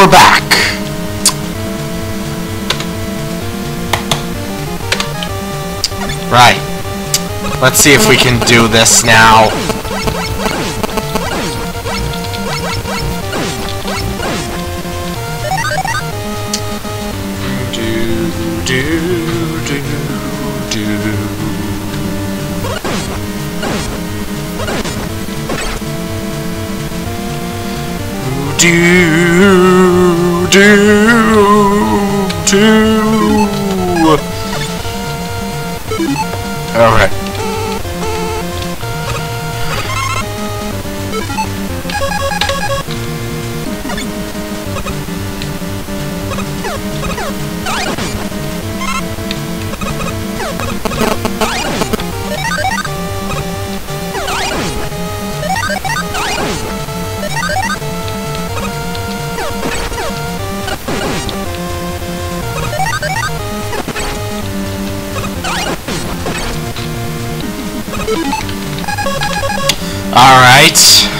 we're back. Right. Let's see if we can do this now. Do, do, do, do. Do, do, Alright.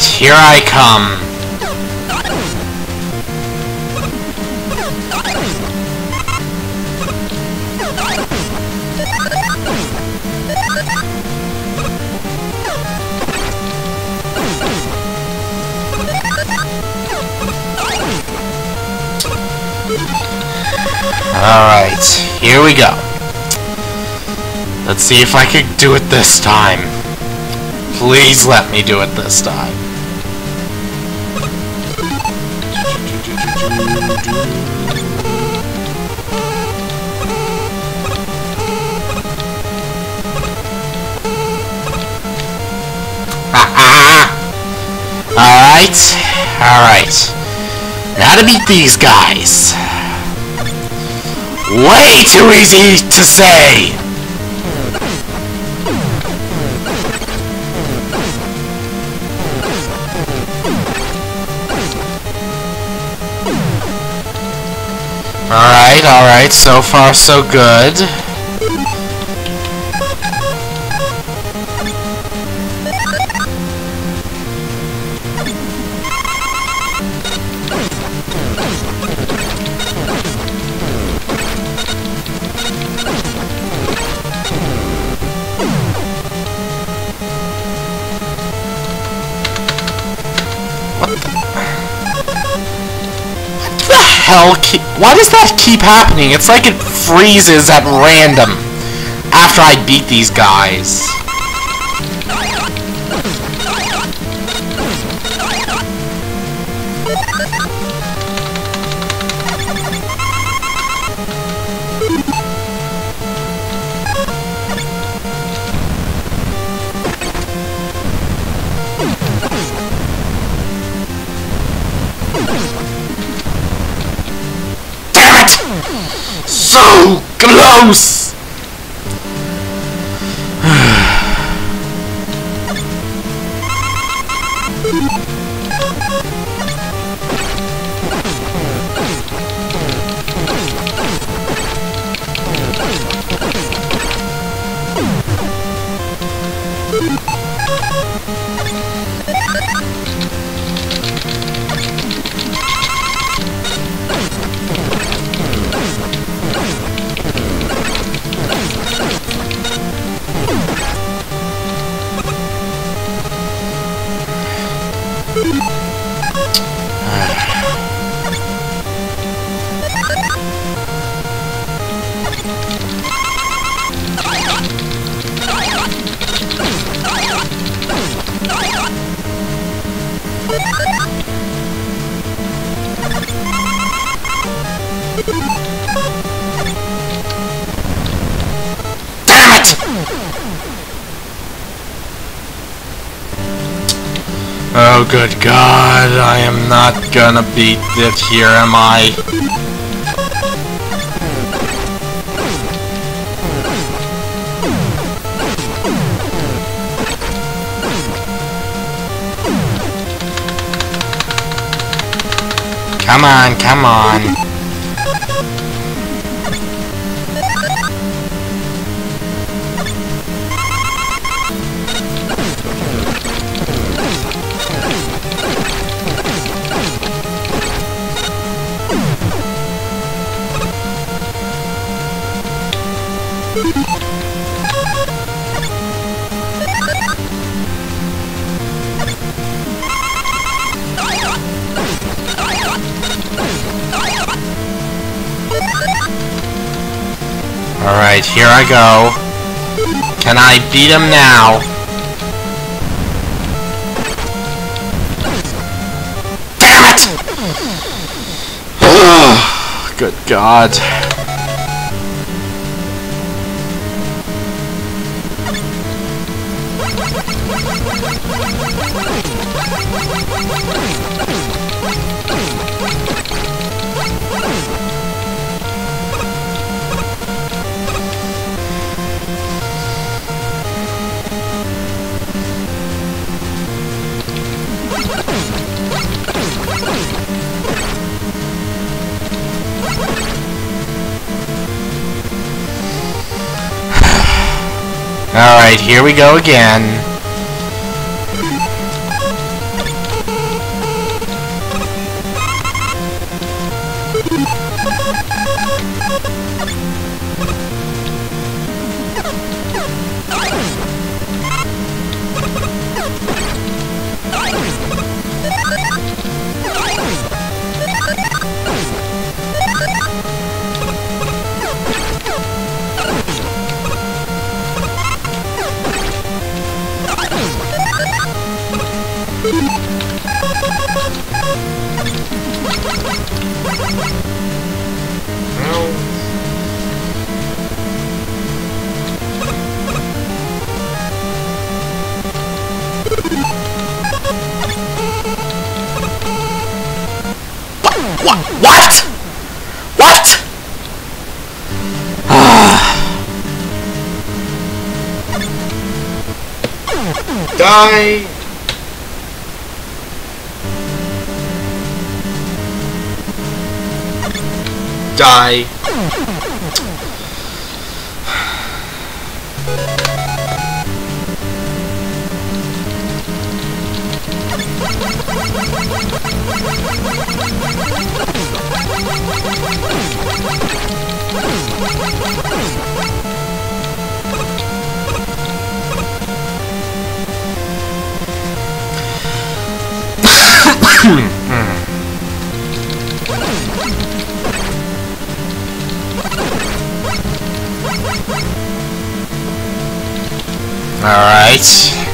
Alright, here I come. Alright, here we go. Let's see if I can do it this time. Please let me do it this time. Alright, alright. Now to beat these guys. Way too easy to say! Alright, alright, so far so good. Hell keep, why does that keep happening? It's like it freezes at random after I beat these guys. So Oh, good God. I am not gonna beat this here, am I? Come on, come on. Alright, here I go. Can I beat him now? Damn it! Good God. Alright, here we go again. Die! Die. 1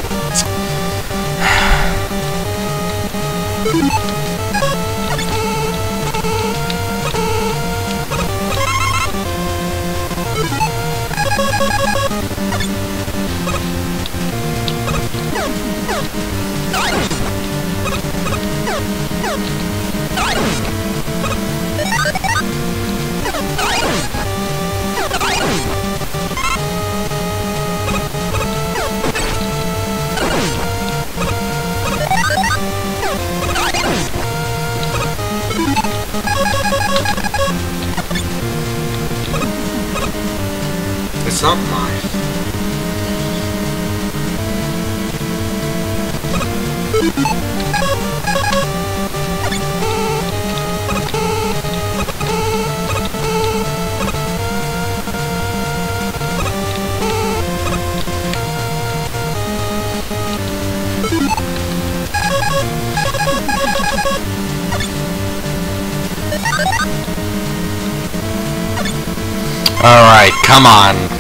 Alright, come on.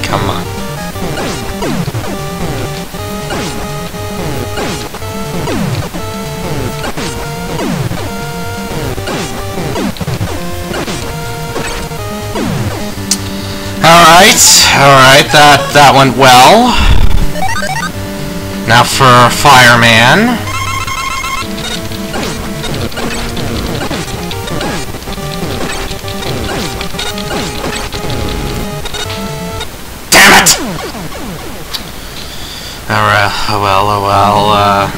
Alright, alright, that, that went well. Now for Fireman. Damn it! Alright, oh well, oh well, uh...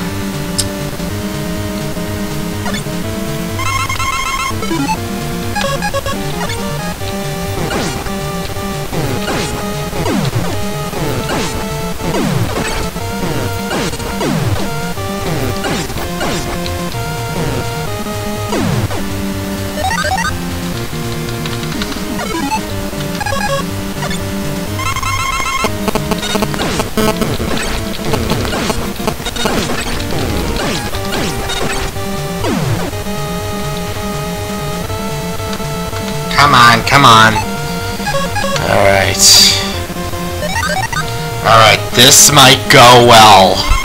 Come on. Alright. Alright, this might go well.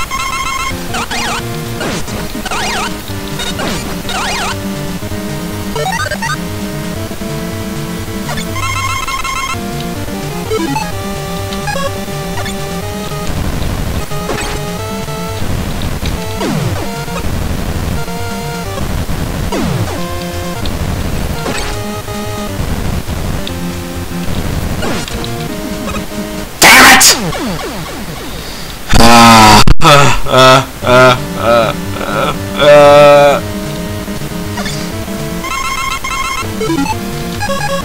Thank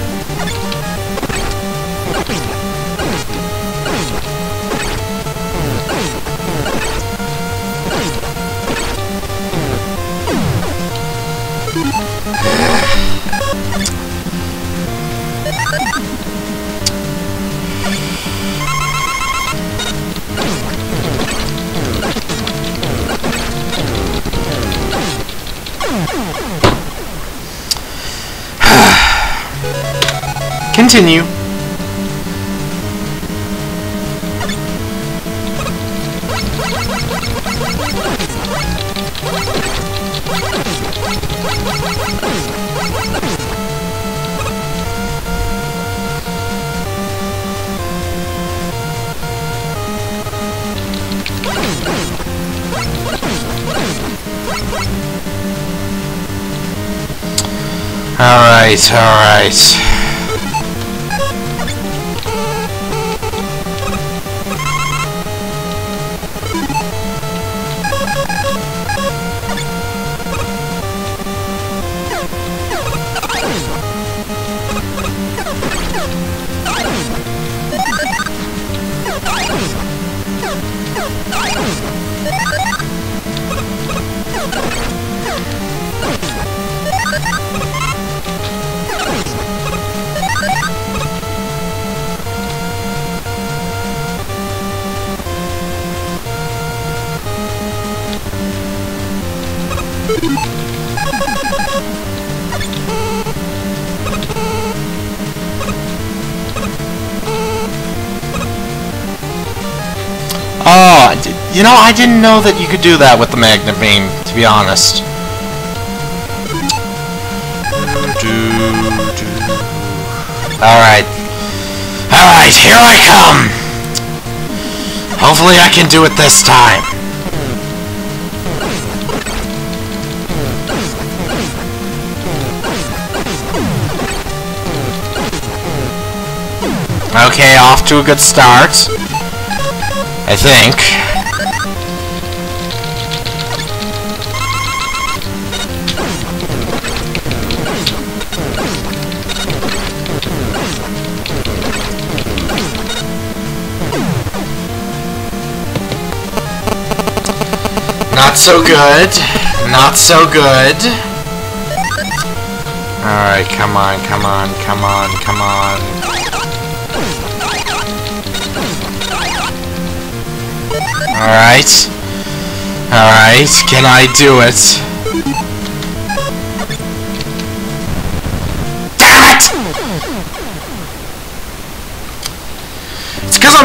Continue. Alright, alright. You know, I didn't know that you could do that with the magnet beam, to be honest. Alright. Alright, here I come! Hopefully I can do it this time. Okay, off to a good start. I think. Not so good. Not so good. Alright, come on, come on, come on, come on. Alright. Alright, can I do it?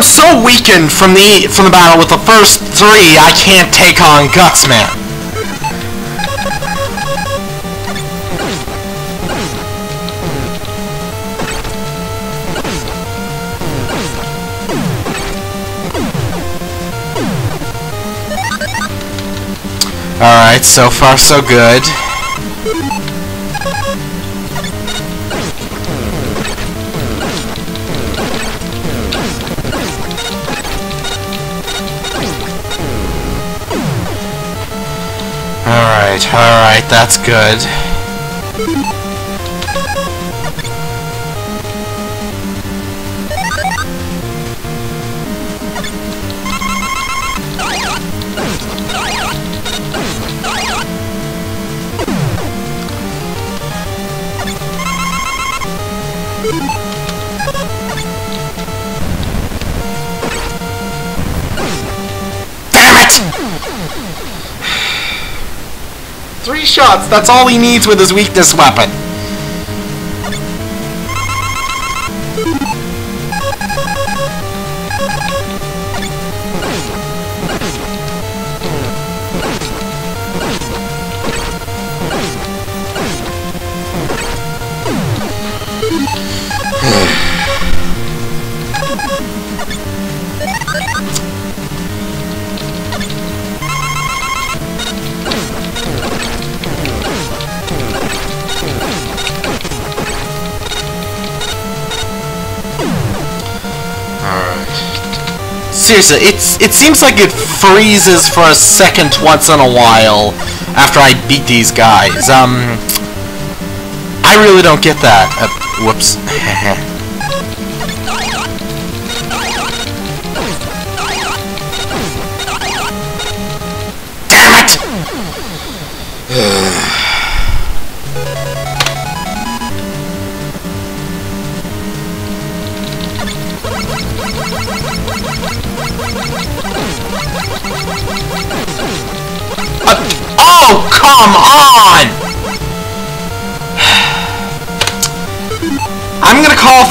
I'm so weakened from the from the battle with the first three, I can't take on Gutsman. Alright, so far so good. Alright, that's good. Three shots, that's all he needs with his weakness weapon. Seriously, it's it seems like it freezes for a second once in a while after I beat these guys. Um, I really don't get that. Uh, whoops.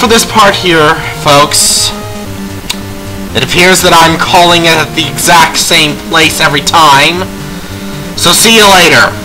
for this part here, folks. It appears that I'm calling it at the exact same place every time. So see you later.